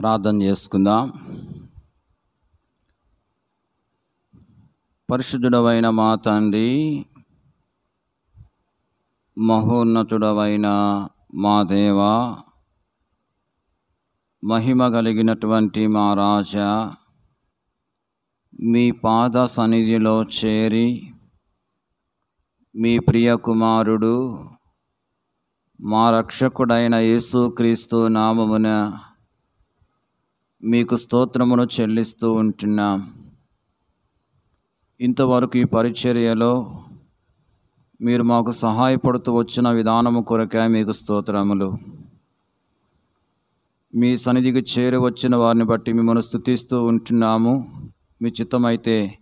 ప్రార్థన చేసుకుందాం. పరిశుద్ధుడవైన మా తండ్రి మహోన్నతుడవైన మా దేవ మహిమ కలిగినటువంటి మా రాజా మీ పాద సన్నిధిలో చేరి మీ ప్రియ కుమారుడు మా రక్షకుడైన యేసుక్రీస్తు నామమున మీకు స్తోత్రమును చెల్లిస్తూ ఉంటున్నాం. ఇంతవరకు ఈ పరిచర్యలో మీరు మాకు సహాయపడుతూ వచ్చిన విధానము కొరకే మీకు స్తోత్రములు. మీ సన్నిధికి చేరి వచ్చిన వారిని బట్టి మిమ్మల్ని స్థుతిస్తూ ఉంటున్నాము. మీ చిత్తమైతే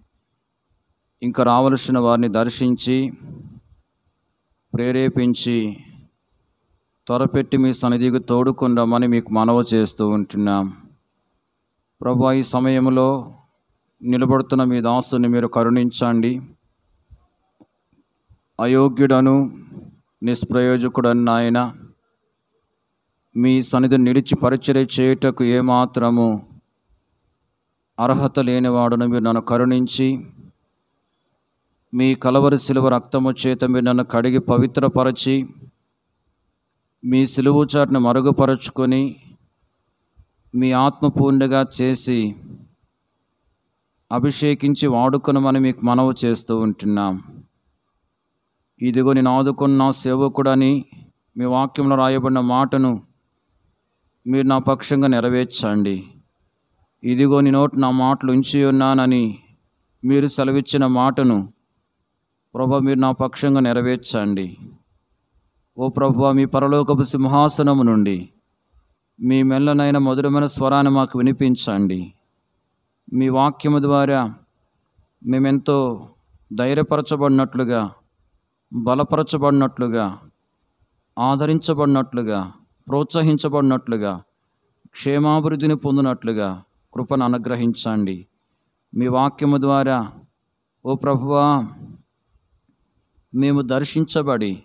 ఇంకా రావలసిన వారిని దర్శించి ప్రేరేపించి త్వరపెట్టి మీ సన్నిధికి తోడుకుందామని మీకు మనవ చేస్తూ ఉంటున్నాం. ప్రభా ఈ సమయంలో నిలబడుతున్న మీ దాసుని మీరు కరుణించండి. అయోగ్యుడను నిష్ప్రయోజకుడను నాయన మీ సన్నిధిని నిలిచి పరిచర్య చేయుటకు ఏమాత్రము అర్హత లేనివాడును మీరు నన్ను కరుణించి మీ కలవరి శిలువ రక్తము చేత మీరు నన్ను కడిగి పవిత్రపరచి మీ సిలువు చాటును మరుగుపరుచుకొని మీ ఆత్మపూర్ణగా చేసి అభిషేకించి వాడుకొనమని మీకు మనవి చేస్తూ ఉంటున్నాం. ఇదిగో నేను ఆదుకున్న సేవకుడని మీ వాక్యంలో రాయబడిన మాటను మీరు నా పక్షంగా నెరవేర్చండి. ఇదిగో నీ నోటి నా మాటలు ఉంచి ఉన్నానని మీరు సెలవిచ్చిన మాటను ప్రభా మీరు నా పక్షంగా నెరవేర్చండి. ఓ ప్రభు మీ పరలోకపు సింహాసనము నుండి మీ మెల్లనైన మధురమైన స్వరాన్ని మాకు వినిపించండి. మీ వాక్యము ద్వారా మేమెంతో ధైర్యపరచబడినట్లుగా బలపరచబడినట్లుగా ఆదరించబడినట్లుగా ప్రోత్సహించబడినట్లుగా క్షేమాభివృద్ధిని పొందినట్లుగా కృపను అనుగ్రహించండి. మీ వాక్యము ద్వారా ఓ ప్రభువా మేము దర్శించబడి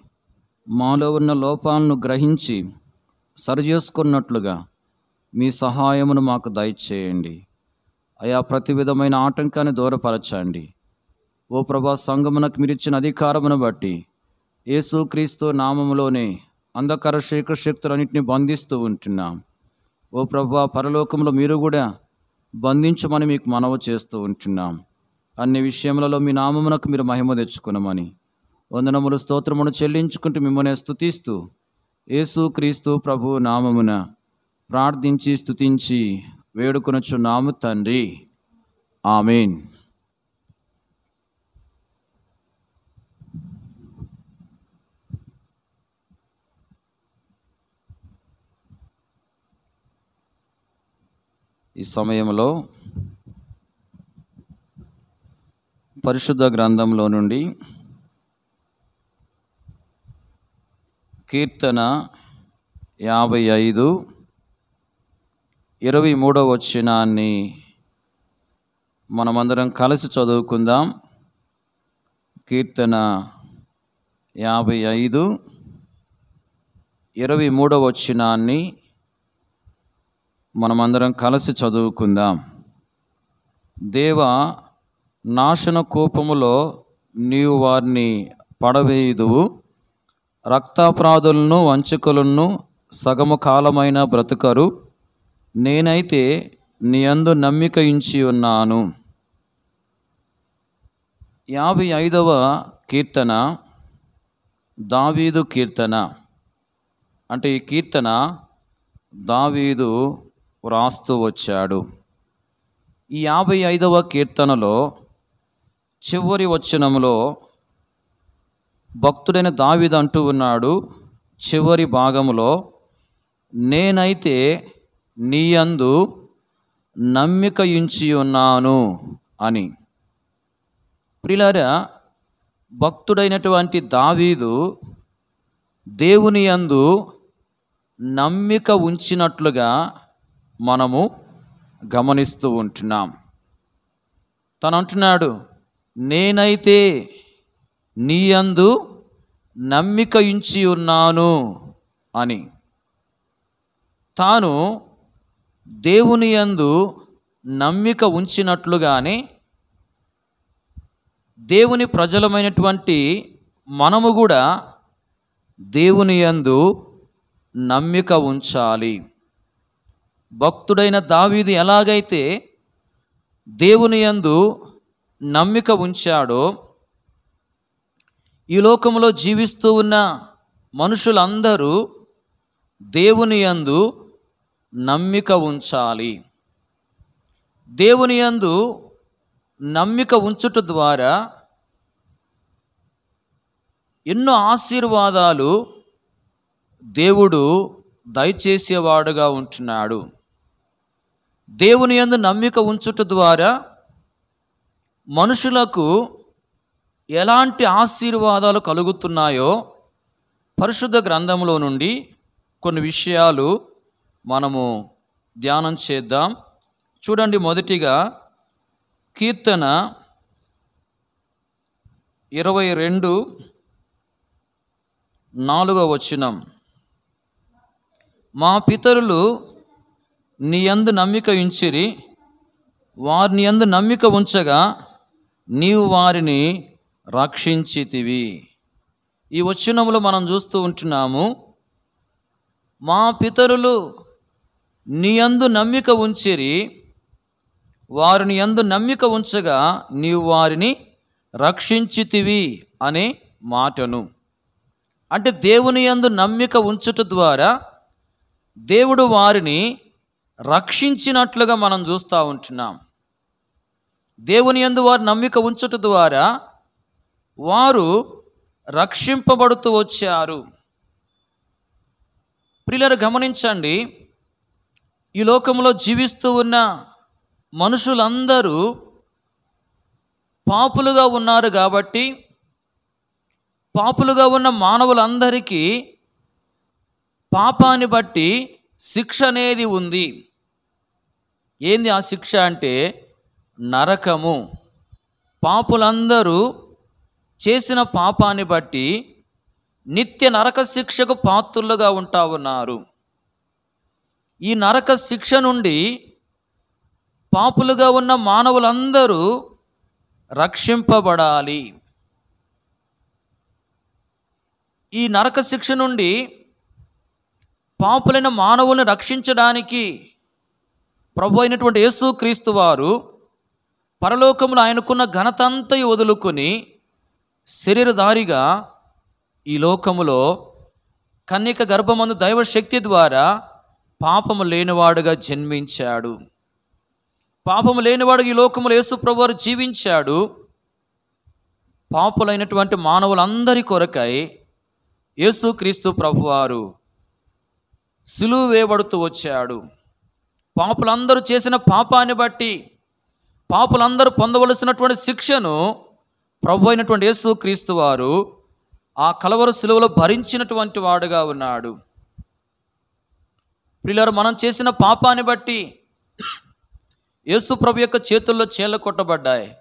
మాలో ఉన్న లోపాలను గ్రహించి సరిచేసుకున్నట్లుగా మీ సహాయమును మాకు దయచేయండి. అయా ప్రతి విధమైన ఆటంకాన్ని దూరపరచండి. ఓ ప్రభా సంగమునకు మీరు ఇచ్చిన అధికారమును బట్టి యేసుక్రీస్తు నామములోనే అంధకార శేఖర శక్తులన్నింటినీ బంధిస్తూ ఉంటున్నాం. ఓ ప్రభా పరలోకంలో మీరు కూడా బంధించమని మీకు మనవు చేస్తూ ఉంటున్నాం. అన్ని విషయములలో మీ నామమునకు మీరు మహిమ తెచ్చుకునమని వందనములు స్తోత్రమును చెల్లించుకుంటూ మిమ్మల్ని స్థుతిస్తూ యేసుక్రీస్తు ప్రభు నామమున ప్రార్థించి స్తుతించి వేడుకొనొచ్చు తండ్రి. ఆమెన్. ఈ సమయంలో పరిశుద్ధ గ్రంథంలో నుండి కీర్తన యాభై ఐదు ఇరవై మూడవ వచ్చినాన్ని మనమందరం కలిసి చదువుకుందాం. కీర్తన యాభై ఐదు ఇరవై మూడవ వచ్చినాన్ని మనమందరం కలిసి చదువుకుందాం. దేవ నాశన కోపములో నీవు వారిని పడవేయుదువు. రక్తాపరాధులను వంచకులను సగము కాలమైన బ్రతుకరు. నేనైతే నీ అందు నమ్మిక ఉంచి ఉన్నాను. యాభై ఐదవ కీర్తన దావీదు కీర్తన. అంటే ఈ కీర్తన దావీదు వ్రాస్తూ వచ్చాడు. ఈ యాభై ఐదవ కీర్తనలో చివరి వచనంలో భక్తుడైన దావీదు అంటూ ఉన్నాడు చివరి భాగంలో నేనైతే నీయందు నమ్మిక ఇంచి ఉన్నాను అని. ప్రిలారా భక్తుడైనటువంటి దావీదు దేవుని యందు నమ్మిక ఉంచినట్లుగా మనము గమనిస్తూ ఉంటున్నాం. తను అంటున్నాడు నేనైతే నీ యందు నమ్మిక ఉంచి ఉన్నాను అని. తాను దేవుని యందు నమ్మిక ఉంచినట్లుగానే దేవుని ప్రజలమైనటువంటి మనము కూడా దేవుని యందు నమ్మిక ఉంచాలి. భక్తుడైన దావీదు ఎలాగైతే దేవుని యందు నమ్మిక ఉంచాడో ఈ లోకంలో జీవిస్తూ ఉన్న మనుషులందరూ దేవుని యందు నమ్మిక ఉంచాలి. దేవుని యందు నమ్మిక ఉంచుట ద్వారా ఎన్నో ఆశీర్వాదాలు దేవుడు దయచేసేవాడుగా ఉంటున్నాడు. దేవుని యందు నమ్మిక ఉంచుట ద్వారా మనుషులకు ఎలాంటి ఆశీర్వాదాలు కలుగుతున్నాయో పరిశుద్ధ గ్రంథంలో నుండి కొన్ని విషయాలు మనము ధ్యానం చేద్దాం. చూడండి మొదటిగా కీర్తన ఇరవై రెండు నాలుగవ వచనం. మా పితరులు నీ యందు నమ్మిక ఉంచిరి వారిని యందు నమ్మిక ఉంచగా నీవు వారిని రక్షించితివి. ఈ వచనంలో మనం చూస్తూ ఉంటున్నాము మా పితరులు నీ యందు నమ్మిక ఉంచిరి వారిని యందు నమ్మిక ఉంచగా నీవు వారిని రక్షించితివి అనే మాటను. అంటే దేవుని యందు నమ్మిక ఉంచుట ద్వారా దేవుడు వారిని రక్షించినట్లుగా మనం చూస్తూ ఉంటున్నాం. దేవుని యందు వారు నమ్మిక ఉంచుట ద్వారా వారు రక్షింపబడుతూ వచ్చారు. ప్రియులను గమనించండి. ఈ లోకంలో జీవిస్తూ ఉన్న మనుషులందరూ పాపులుగా ఉన్నారు కాబట్టి పాపులుగా ఉన్న మానవులందరికీ పాపాన్ని బట్టి శిక్ష అనేది ఉంది. ఏంది ఆ శిక్ష అంటే? నరకము. పాపులందరూ చేసిన పాపాన్ని బట్టి నిత్య నరక శిక్షకు పాత్రులుగా ఉంటా ఉన్నారు ఈ నరక శిక్ష నుండి పాపులుగా ఉన్న మానవులందరూ రక్షింపబడాలి. ఈ నరక శిక్ష నుండి పాపులైన మానవులను రక్షించడానికి ప్రభు అయినటువంటి యేసు క్రీస్తు వారు పరలోకంలో ఆయనకున్న ఘనతంతయు వదులుకొని శరీరధారిగా ఈ లోకములో కన్యక గర్భమందు దైవశక్తి ద్వారా పాపము లేనివాడుగా జన్మించాడు. పాపము లేనివాడు ఈ లోకములో యేసు ప్రభువారు జీవించాడు. పాపులైనటువంటి మానవులందరి కొరకై యేసుక్రీస్తు ప్రభువారు సులువు వేయబడుతూ వచ్చాడు. పాపులందరూ చేసిన పాపాన్ని బట్టి పాపులందరూ పొందవలసినటువంటి శిక్షను ప్రభు అయినటువంటి యేసుక్రీస్తు వారు ఆ కలవర సులువలో భరించినటువంటి వాడుగా ఉన్నాడు. ప్రియులారు మనం చేసిన పాపాన్ని బట్టి యేసు ప్రభు యొక్క చేతుల్లో చేల కొట్టబడ్డాయి.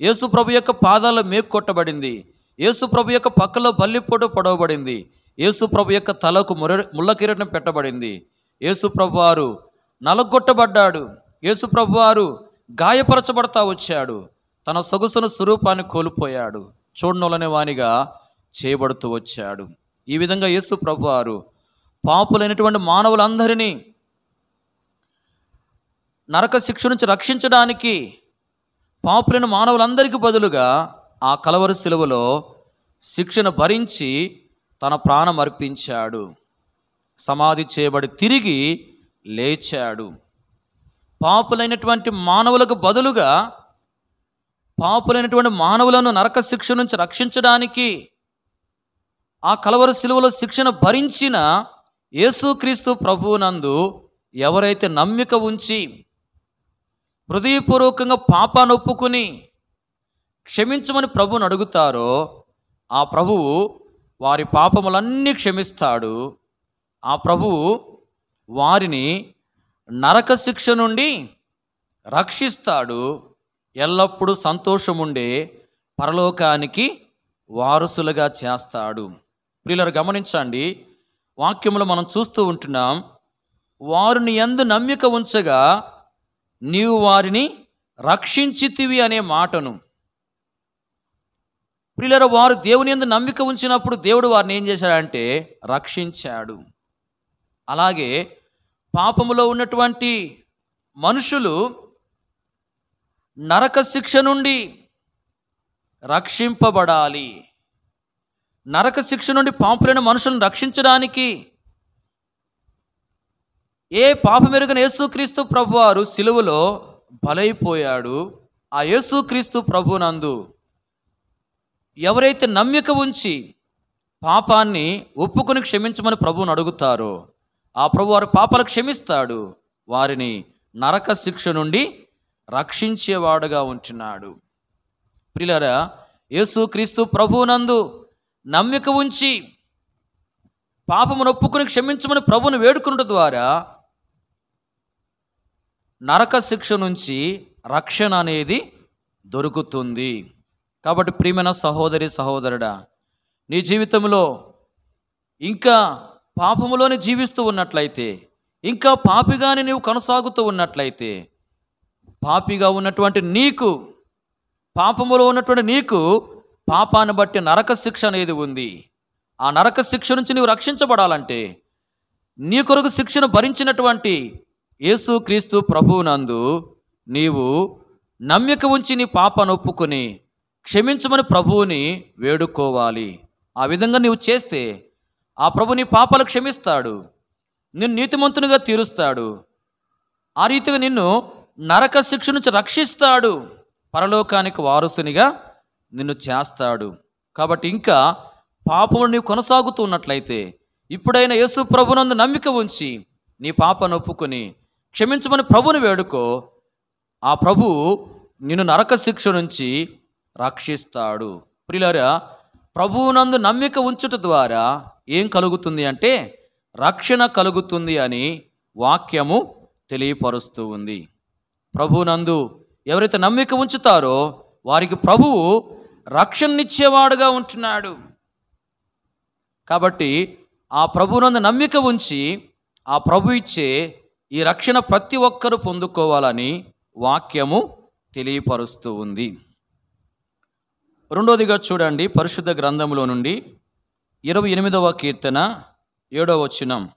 యేసు ప్రభు యొక్క పాదాల్లో మేపు కొట్టబడింది. యేసు ప్రభు యొక్క పక్కలో బల్లిపోటు పొడవబడింది. యేసు ప్రభు యొక్క తలకు ముర ముళ్ళ కిరీటం పెట్టబడింది. యేసు ప్రభు వారు నలగొట్టబడ్డాడు. యేసు ప్రభు వారు గాయపరచబడతా వచ్చాడు. తన సొగసును స్వరూపాన్ని కోల్పోయాడు. చూడనోలనే వానిగా చేయబడుతూ వచ్చాడు. ఈ విధంగా యేసు ప్రభు వారు పాపులైనటువంటి మానవులందరినీ నరక శిక్ష నుంచి రక్షించడానికి పాపులైన మానవులందరికీ బదులుగా ఆ కలవరి శిలువలో శిక్షను భరించి తన ప్రాణం అర్పించాడు. సమాధి చేయబడి తిరిగి లేచాడు. పాపులైనటువంటి మానవులకు బదులుగా పాపులైనటువంటి మానవులను నరక శిక్ష నుంచి రక్షించడానికి ఆ కలవర శిలువలో శిక్షను భరించిన యేసుక్రీస్తు ప్రభువునందు ఎవరైతే నమ్మిక ఉంచి హృదయపూర్వకంగా పాపాన్ని ఒప్పుకుని క్షమించమని ప్రభువును అడుగుతారో ఆ ప్రభువు వారి పాపములన్నీ క్షమిస్తాడు. ఆ ప్రభువు వారిని నరక శిక్ష నుండి రక్షిస్తాడు. ఎల్లప్పుడూ సంతోషముండే పరలోకానికి వారసులుగా చేస్తాడు. ప్రియులరు గమనించండి వాక్యములు మనం చూస్తూ ఉంటున్నాం వారిని ఎందు నమ్మిక ఉంచగా నీవు వారిని రక్షించితివి అనే మాటను. ప్రియులర వారు దేవుని ఎందు నమ్మిక ఉంచినప్పుడు దేవుడు వారిని ఏం చేశాడంటే రక్షించాడు. అలాగే పాపములో ఉన్నటువంటి మనుషులు నరక శిక్ష నుండి రక్షింపబడాలి. నరక శిక్ష నుండి పాపులైన మనుషులను రక్షించడానికి ఏ పాపమెరుగని యేసుక్రీస్తు ప్రభువారు సిలువలో బలైపోయాడు. ఆ యేసుక్రీస్తు ప్రభునందు ఎవరైతే నమ్మిక ఉంచి పాపాన్ని ఒప్పుకొని క్షమించమని ప్రభువుని అడుగుతారో ఆ ప్రభు వారు పాపాలు క్షమిస్తాడు. వారిని నరక శిక్ష నుండి రక్షించేవాడుగా ఉంటున్నాడు. ప్రిలరా యేసుక్రీస్తు ప్రభునందు నమ్మిక ఉంచి పాపమును ఒప్పుకొని క్షమించమని ప్రభును వేడుకున్నట ద్వారా నరక శిక్ష నుంచి రక్షణ అనేది దొరుకుతుంది. కాబట్టి ప్రియమైన సహోదరి సహోదరుడా నీ జీవితంలో ఇంకా పాపములోనే జీవిస్తూ ఉన్నట్లయితే ఇంకా పాపిగాని నీవు కొనసాగుతూ ఉన్నట్లయితే పాపిగా ఉన్నటువంటి నీకు పాపములో ఉన్నటువంటి నీకు పాపాన్ని బట్టి నరక శిక్ష అనేది ఉంది. ఆ నరక శిక్ష నుంచి నీవు రక్షించబడాలంటే నీ కొరకు శిక్షను భరించినటువంటి యేసుక్రీస్తు ప్రభువునందు నీవు నమ్మిక ఉంచి నీ పాపను ఒప్పుకొని క్షమించమని ప్రభువుని వేడుకోవాలి. ఆ విధంగా నీవు చేస్తే ఆ ప్రభు నీ పాపాలు క్షమిస్తాడు. నిన్ను నీతిమంతునిగా తీరుస్తాడు. ఆ రీతిగా నిన్ను నరక శిక్ష నుంచి రక్షిస్తాడు. పరలోకానికి వారసునిగా నిన్ను చేస్తాడు. కాబట్టి ఇంకా పాపములు నీవు కొనసాగుతూ ఉన్నట్లయితే ఇప్పుడైనా యేసు ప్రభునందు నమ్మిక ఉంచి నీ పాపను ఒప్పుకొని క్షమించమని ప్రభుని వేడుకో ఆ ప్రభు నిన్ను నరక శిక్ష నుంచి రక్షిస్తాడు. ప్రియులారా ప్రభువునందు నమ్మిక ఉంచుట ద్వారా ఏం కలుగుతుంది అంటే రక్షణ కలుగుతుంది అని వాక్యము తెలియపరుస్తూ ఉంది. ప్రభునందు ఎవరైతే నమ్మిక ఉంచుతారో వారికి ప్రభువు రక్షణనిచ్చేవాడుగా ఉంటున్నాడు. కాబట్టి ఆ ప్రభునందు నమ్మిక ఉంచి ఆ ప్రభు ఇచ్చే ఈ రక్షణ ప్రతి ఒక్కరూ పొందుకోవాలని వాక్యము తెలియపరుస్తూ ఉంది. రెండోదిగా చూడండి పరిశుద్ధ గ్రంథంలో నుండి ఇరవై ఎనిమిదవ కీర్తన ఏడవ వచనం.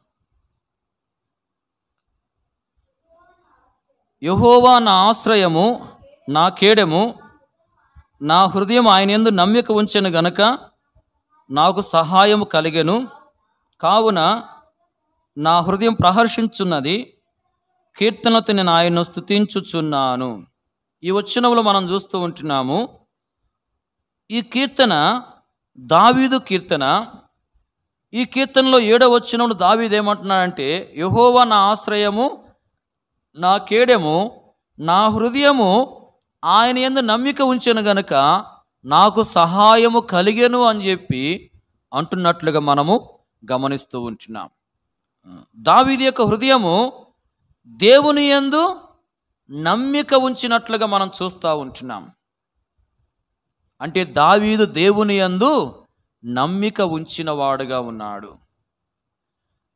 యహోవా నా ఆశ్రయము నా కేడము నా హృదయం ఆయన ఎందు నమ్మిక ఉంచెను గనక నాకు సహాయము కలిగెను. కావున నా హృదయం ప్రహర్షించున్నది కీర్తనతో నేను ఆయన్ను స్తుతించుచున్నాను. ఈ వచ్చినములు మనం చూస్తూ ఉంటున్నాము. ఈ కీర్తన దావీదు కీర్తన. ఈ కీర్తనలో ఏడవ వచ్చినప్పుడు దావీదేమంటున్నాడంటే యహోవా నా ఆశ్రయము నా కేడెము నా హృదయము ఆయన యందు నమ్మిక ఉంచను గనుక నాకు సహాయము కలిగెను అని చెప్పి అంటున్నట్లుగా మనము గమనిస్తూ ఉంటున్నాం. దావీది యొక్క హృదయము దేవుని యందు నమ్మిక ఉంచినట్లుగా మనం చూస్తూ ఉంటున్నాం. అంటే దావీదు దేవుని యందు నమ్మిక ఉంచినవాడుగా ఉన్నాడు.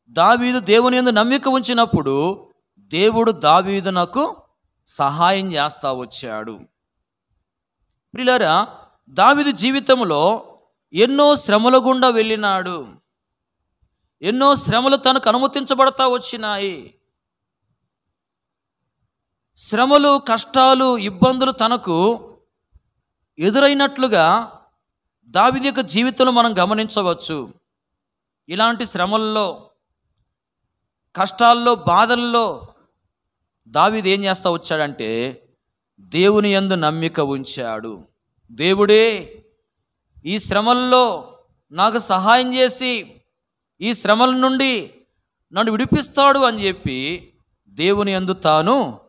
దావీదు దేవుని యందు నమ్మిక ఉంచినప్పుడు దేవుడు దావీదునకు సహాయం చేస్తా వచ్చాడు. ప్రిలరా దావిదు జీవితంలో ఎన్నో శ్రమల గుండా వెళ్ళినాడు. ఎన్నో శ్రమలు తనకు అనుమతించబడతా వచ్చినాయి. శ్రమలు కష్టాలు ఇబ్బందులు తనకు ఎదురైనట్లుగా దావిది యొక్క జీవితంలో మనం గమనించవచ్చు. ఇలాంటి శ్రమల్లో కష్టాల్లో బాధల్లో దావిది ఏం చేస్తా వచ్చాడంటే దేవుని యందు నమ్మిక ఉంచాడు. దేవుడే ఈ శ్రమల్లో నాకు సహాయం చేసి ఈ శ్రమల నుండి నన్ను విడిపిస్తాడు అని చెప్పి దేవుని యందు తాను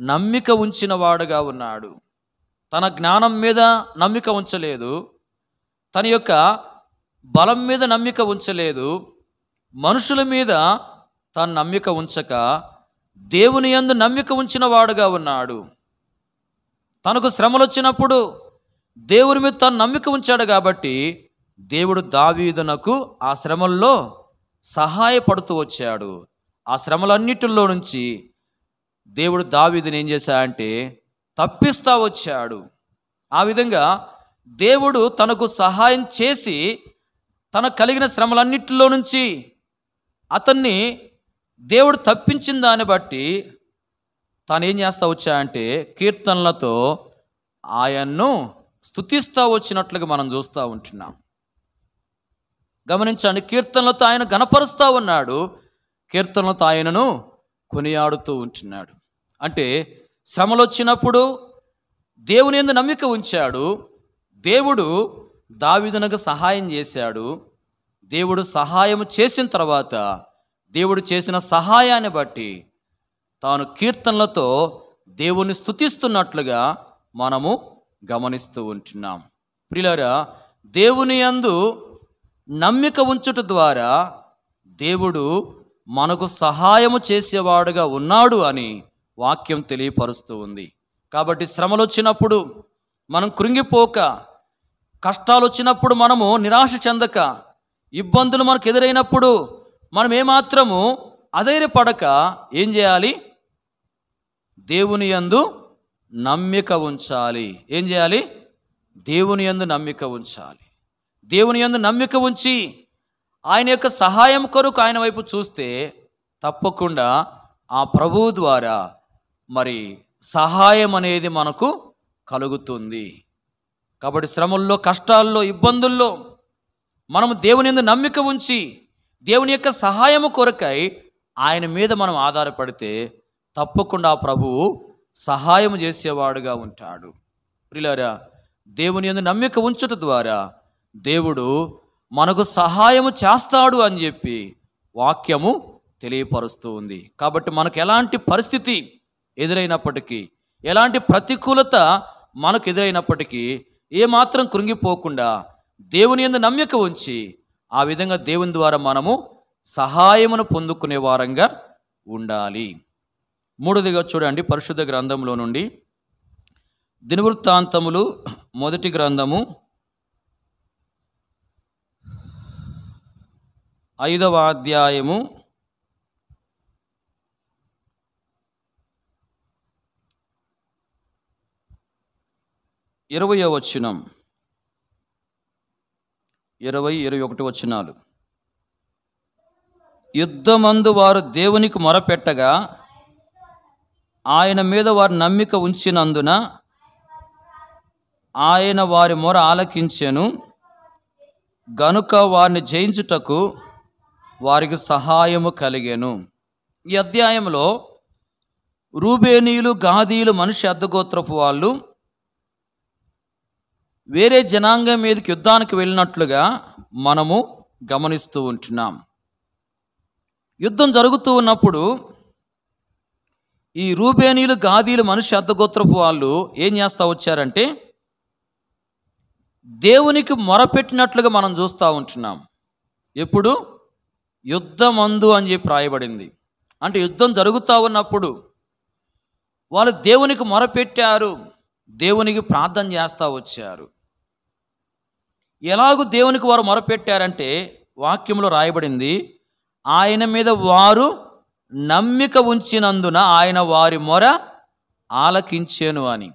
నమ్మిక ఉంచిన వాడుగా ఉన్నాడు. తన జ్ఞానం మీద నమ్మిక ఉంచలేదు. తన యొక్క బలం మీద నమ్మిక ఉంచలేదు. మనుషుల మీద తన నమ్మిక ఉంచక దేవుని యందు నమ్మిక ఉంచిన వాడుగా ఉన్నాడు. తనకు శ్రమలు వచ్చినప్పుడు దేవుని మీద తను నమ్మిక ఉంచాడు కాబట్టి దేవుడు దావీదునకు ఆ శ్రమల్లో సహాయపడుతూ వచ్చాడు. ఆ శ్రమలన్నిటిలో నుంచి దేవుడు దావీదుని ఏం చేశాడంటే తప్పిస్తా వచ్చాడు. ఆ విధంగా దేవుడు తనకు సహాయం చేసి తనకు కలిగిన శ్రమలన్నిటిలో నుంచి అతన్ని దేవుడు తప్పించిన దాన్ని బట్టి తాను ఏం చేస్తా వచ్చాడంటే కీర్తనలతో ఆయన్ను స్థుతిస్తూ వచ్చినట్లుగా మనం చూస్తూ ఉంటున్నాం. గమనించండి కీర్తనలతో ఆయన గణపరుస్తూ ఉన్నాడు కీర్తనలతో ఆయనను కొనియాడుతూ ఉంటున్నాడు. అంటే శ్రమలు వచ్చినప్పుడు దేవుని ఎందు నమ్మిక ఉంచాడు దేవుడు దావిదనకు సహాయం చేశాడు దేవుడు సహాయం చేసిన తర్వాత దేవుడు చేసిన సహాయాన్ని బట్టి తాను కీర్తనలతో దేవుని స్థుతిస్తున్నట్లుగా మనము గమనిస్తూ ఉంటున్నాం. ప్రిలరా దేవుని యందు నమ్మిక ఉంచుట ద్వారా దేవుడు మనకు సహాయము చేసేవాడుగా ఉన్నాడు అని వాక్యం తెలియపరుస్తూ ఉంది. కాబట్టి శ్రమలు వచ్చినప్పుడు మనం కృంగిపోక కష్టాలు వచ్చినప్పుడు మనము నిరాశ చెందక ఇబ్బందులు మనకు ఎదురైనప్పుడు మనం ఏమాత్రము అధైర్యపడక ఏం చేయాలి? దేవుని యందు నమ్మిక ఉంచాలి. ఏం చేయాలి? దేవుని యందు నమ్మిక ఉంచాలి. దేవుని యందు నమ్మిక ఉంచి ఆయన యొక్క సహాయం కొరకు ఆయన వైపు చూస్తే తప్పకుండా ఆ ప్రభువు ద్వారా మరి సహాయం అనేది మనకు కలుగుతుంది. కాబట్టి శ్రమల్లో కష్టాల్లో ఇబ్బందుల్లో మనము దేవుని యందు నమ్మిక ఉంచి దేవుని యొక్క సహాయము కొరకై ఆయన మీద మనం ఆధారపడితే తప్పకుండా ఆ ప్రభువు సహాయం చేసేవాడుగా ఉంటాడు. ప్రిలారా దేవుని యందు నమ్మిక ఉంచుట ద్వారా దేవుడు మనకు సహాయము చేస్తాడు అని చెప్పి వాక్యము తెలియపరుస్తూ ఉంది. కాబట్టి మనకు ఎలాంటి పరిస్థితి ఎదురైనప్పటికీ ఎలాంటి ప్రతికూలత మనకు ఎదురైనప్పటికీ ఏమాత్రం కృంగిపోకుండా దేవుని యందు నమ్మిక ఉంచి ఆ విధంగా దేవుని ద్వారా మనము సహాయమును పొందుకునే వారంగా ఉండాలి. మూడోదిగా చూడండి పరిశుద్ధ గ్రంథంలో నుండి దినవృత్తాంతములు మొదటి గ్రంథము ఐదవ అధ్యాయము ఇరవయో వచనం. ఇరవై ఇరవై ఒకటి వచ్చినాలు యుద్ధమందు వారు దేవునికి మొరపెట్టగా ఆయన మీద వారు నమ్మిక ఉంచినందున ఆయన వారి మొర ఆలకించెను. గనుక వారిని జయించుటకు వారికి సహాయము కలిగాను. ఈ అధ్యాయంలో రూబేనీయులు గాదీలు మనిషి అర్ధగోత్రపు వాళ్ళు వేరే జనాంగం మీదకి యుద్ధానికి వెళ్ళినట్లుగా మనము గమనిస్తూ ఉంటున్నాం. యుద్ధం జరుగుతూ ఉన్నప్పుడు ఈ రూబేనీలు గాదీలు మనిషి అర్ధగోత్రపు వాళ్ళు ఏం చేస్తూ వచ్చారంటే దేవునికి మొరపెట్టినట్లుగా మనం చూస్తూ ఉంటున్నాం. ఎప్పుడు? యుద్ధమందు అని చెప్పి రాయబడింది. అంటే యుద్ధం జరుగుతూ ఉన్నప్పుడు వాళ్ళు దేవునికి మొరపెట్టారు దేవునికి ప్రార్థన చేస్తూ వచ్చారు. ఎలాగూ దేవునికి వారు మొరపెట్టారంటే వాక్యంలో రాయబడింది ఆయన మీద వారు నమ్మిక ఉంచినందున ఆయన వారి మొర ఆలకించాను అని.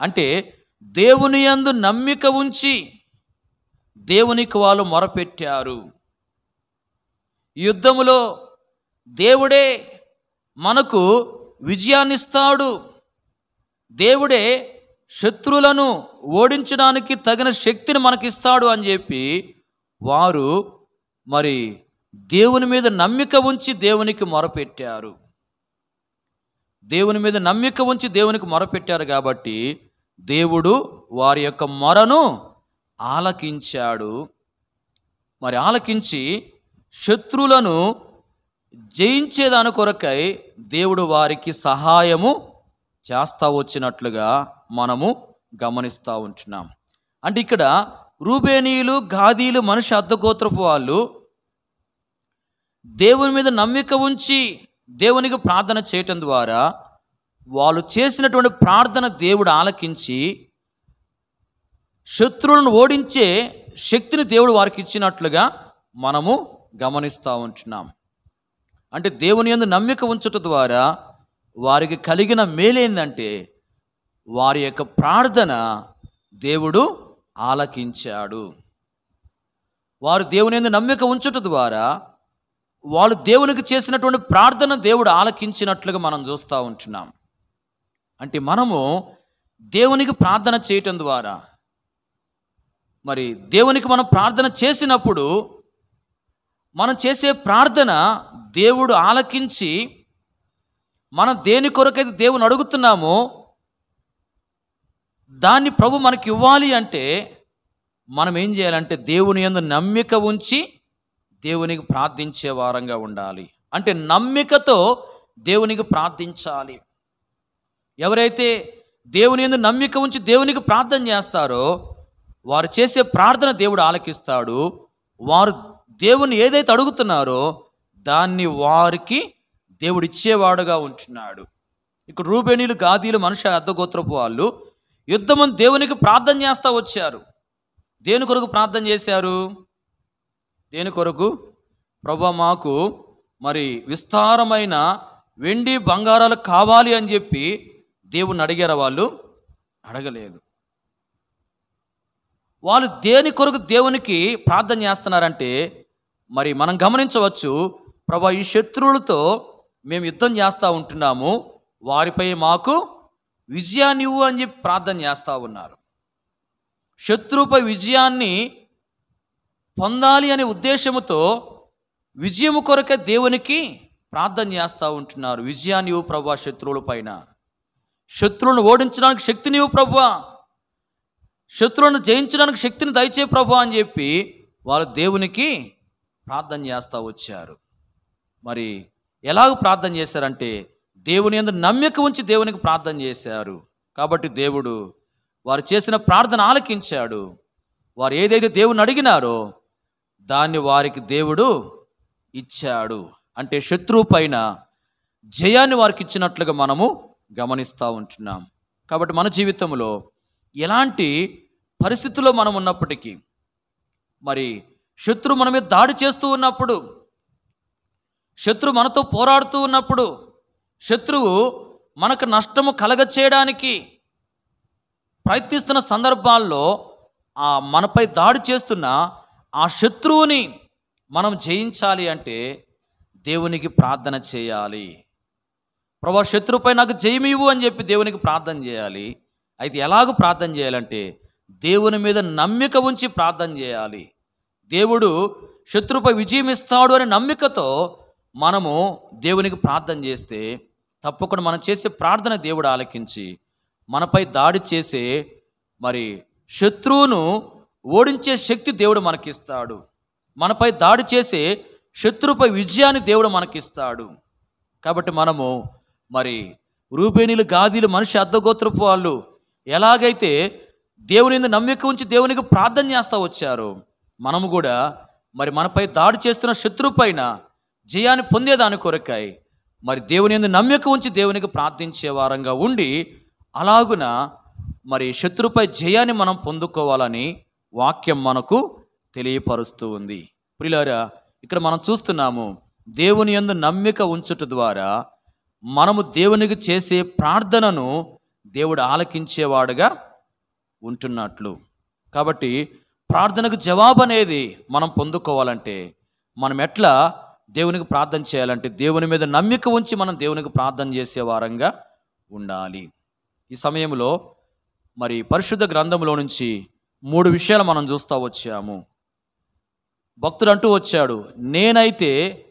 అంటే దేవుని యందు నమ్మిక ఉంచి దేవునికి వాళ్ళు మొరపెట్టారు. యుద్ధములో దేవుడే మనకు విజయాన్నిస్తాడు. దేవుడే శత్రువులను ఓడించడానికి తగిన శక్తిని మనకిస్తాడు అని చెప్పి వారు మరి దేవుని మీద నమ్మిక ఉంచి దేవునికి మొరపెట్టారు. దేవుని మీద నమ్మిక ఉంచి దేవునికి మొరపెట్టారు కాబట్టి దేవుడు వారి యొక్క మొరను ఆలకించాడు. మరి ఆలకించి శత్రువులను జయించేదాని కొరకై దేవుడు వారికి సహాయము చేస్తా వచ్చినట్లుగా మనము గమనిస్తూ ఉంటున్నాం. అంటే ఇక్కడ రూబేనీయులు గాదీలు మనిషి అర్ధగోత్రపు వాళ్ళు దేవుని మీద నమ్మిక ఉంచి దేవునికి ప్రార్థన చేయటం ద్వారా వాళ్ళు చేసినటువంటి ప్రార్థన దేవుడు ఆలకించి శత్రువులను ఓడించే శక్తిని దేవుడు వారికి ఇచ్చినట్లుగా మనము గమనిస్తూ ఉంటున్నాం. అంటే దేవుని యందు నమ్మిక ఉంచుట ద్వారా వారికి కలిగిన మేలేందంటే వారి యొక్క ప్రార్థన దేవుడు ఆలకించాడు. వారు దేవుని యందు నమ్మిక ఉంచుట ద్వారా వాళ్ళు దేవునికి చేసినటువంటి ప్రార్థన దేవుడు ఆలకించినట్లుగా మనం చూస్తూ ఉంటున్నాం. అంటే మనము దేవునికి ప్రార్థన చేయటం ద్వారా మరి దేవునికి మనం ప్రార్థన చేసినప్పుడు మనం చేసే ప్రార్థన దేవుడు ఆలకించి మనం దేని కొరకైతే దేవుని అడుగుతున్నామో దాన్ని ప్రభు మనకి ఇవ్వాలి అంటే మనం ఏం చేయాలంటే దేవుని యందు నమ్మిక ఉంచి దేవునికి ప్రార్థించే వారంగా ఉండాలి. అంటే నమ్మికతో దేవునికి ప్రార్థించాలి. ఎవరైతే దేవుని యందు నమ్మిక ఉంచి దేవునికి ప్రార్థన చేస్తారో వారు చేసే ప్రార్థన దేవుడు ఆలకిస్తాడు. వారు దేవుని ఏదైతే అడుగుతున్నారో దాన్ని వారికి దేవుడిచ్చేవాడుగా ఉంటున్నాడు. ఇక్కడ రూబేణీలు గాదీలు మనుష అర్ధగోత్రపు వాళ్ళు యుద్ధము దేవునికి ప్రార్థన చేస్తూ వచ్చారు. దేని కొరకు ప్రార్థన చేశారు? దేని కొరకు? ప్రభా మాకు మరి విస్తారమైన వెండి బంగారాలు కావాలి అని చెప్పి దేవుణ్ణి అడిగారు వాళ్ళు? అడగలేదు. వాళ్ళు దేని కొరకు దేవునికి ప్రార్థన చేస్తున్నారంటే మరి మనం గమనించవచ్చు ప్రభా ఈ శత్రువులతో మేము యుద్ధం చేస్తూ ఉంటున్నాము. వారిపై మాకు విజయాన్ని ఇవ్వు అని చెప్పి ప్రార్థన చేస్తూ ఉన్నారు. శత్రువుపై విజయాన్ని పొందాలి అనే ఉద్దేశముతో విజయము కొరకే దేవునికి ప్రార్థన చేస్తూ ఉంటున్నారు. విజయాన్ని ఇవ్వు ప్రభా శత్రువుల పైన. శత్రువులను ఓడించడానికి శక్తిని ఇవ్వు ప్రభా. శత్రువులను జయించడానికి శక్తిని దయచే ప్రభు అని చెప్పి వాళ్ళు దేవునికి ప్రార్థన చేస్తూ వచ్చారు. మరి ఎలాగ ప్రార్థన చేశారంటే దేవుని అందరు నమ్మిక ఉంచి దేవునికి ప్రార్థన చేశారు. కాబట్టి దేవుడు వారు చేసిన ప్రార్థన ఆలకించాడు. వారు ఏదైతే దేవుని అడిగినారో దాన్ని వారికి దేవుడు ఇచ్చాడు. అంటే శత్రువు పైన జయాన్ని వారికి ఇచ్చినట్లుగా మనము గమనిస్తూ ఉంటున్నాం. కాబట్టి మన జీవితంలో ఎలాంటి పరిస్థితుల్లో మనం ఉన్నప్పటికీ మరి శత్రు మన మీద దాడి చేస్తూ ఉన్నప్పుడు శత్రు మనతో పోరాడుతూ ఉన్నప్పుడు శత్రువు మనకు నష్టము కలగచేయడానికి ప్రయత్నిస్తున్న సందర్భాల్లో ఆ మనపై దాడి చేస్తున్న ఆ శత్రువుని మనం జయించాలి అంటే దేవునికి ప్రార్థన చేయాలి. ప్రభా శత్రువుపై నాకు జయమివు అని చెప్పి దేవునికి ప్రార్థన చేయాలి. అయితే ఎలాగ ప్రార్థన చేయాలంటే దేవుని మీద నమ్మిక ఉంచి ప్రార్థన చేయాలి. దేవుడు శత్రుపై విజయం ఇస్తాడు అనే నమ్మికతో మనము దేవునికి ప్రార్థన చేస్తే తప్పకుండా మనం చేసే ప్రార్థన దేవుడు ఆలకించి మనపై దాడి చేసే మరి శత్రువును ఓడించే శక్తి దేవుడు మనకిస్తాడు. మనపై దాడి చేసే శత్రువుపై విజయాన్ని దేవుడు మనకిస్తాడు. కాబట్టి మనము మరి రూపేణీలు గాదీలు మనిషి అర్ధగోత్రపు వాళ్ళు ఎలాగైతే దేవుని నమ్మిక ఉంచి దేవునికి ప్రార్థన చేస్తూ వచ్చారు మనము కూడా మరి మనపై దాడి చేస్తున్న శత్రువు పైన జయాన్ని పొందేదాని కొరకాయి మరి దేవుని యందు నమ్మిక ఉంచి దేవునికి ప్రార్థించే వారంగా ఉండి అలాగున మరి శత్రుపై జయాన్ని మనం పొందుకోవాలని వాక్యం మనకు తెలియపరుస్తూ ఉంది. ప్రిలారా ఇక్కడ మనం చూస్తున్నాము దేవుని యందు నమ్మిక ఉంచుట ద్వారా మనము దేవునికి చేసే ప్రార్థనను దేవుడు ఆలకించేవాడుగా ఉంటున్నట్లు. కాబట్టి ప్రార్థనకు జవాబు అనేది మనం పొందుకోవాలంటే మనం ఎట్లా దేవునికి ప్రార్థన చేయాలంటే దేవుని మీద నమ్మిక ఉంచి మనం దేవునికి ప్రార్థన చేసే వారంగా ఉండాలి. ఈ సమయంలో మరి పరిశుద్ధ గ్రంథంలో నుంచి మూడు విషయాలు మనం చూస్తూ వచ్చాము. భక్తుడు అంటూ వచ్చాడు నేనైతే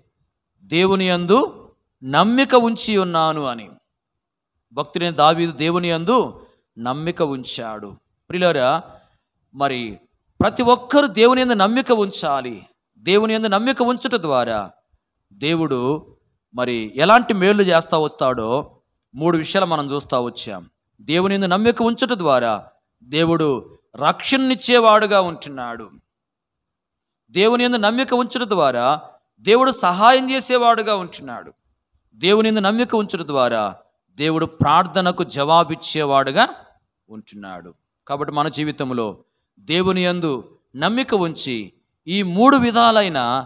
దేవుని యందు నమ్మిక ఉంచి ఉన్నాను అని. భక్తుడైన దావీదు దేవుని యందు నమ్మిక ఉంచాడు. ప్రిలరా మరి ప్రతి ఒక్కరూ దేవుని యందు నమ్మిక ఉంచాలి. దేవుని యందు నమ్మిక ఉంచుట ద్వారా దేవుడు మరి ఎలాంటి మేలు చేస్తా వస్తాడో మూడు విషయాలు మనం చూస్తూ వచ్చాం. దేవుని నమ్మిక ఉంచుట ద్వారా దేవుడు రక్షణనిచ్చేవాడుగా ఉంటున్నాడు. దేవుని యందు నమ్మిక ఉంచడం ద్వారా దేవుడు సహాయం చేసేవాడుగా ఉంటున్నాడు. దేవుని నమ్మిక ఉంచడం ద్వారా దేవుడు ప్రార్థనకు జవాబిచ్చేవాడుగా ఉంటున్నాడు. కాబట్టి మన జీవితంలో దేవుని యందు నమ్మిక ఉంచి ఈ మూడు విధాలైన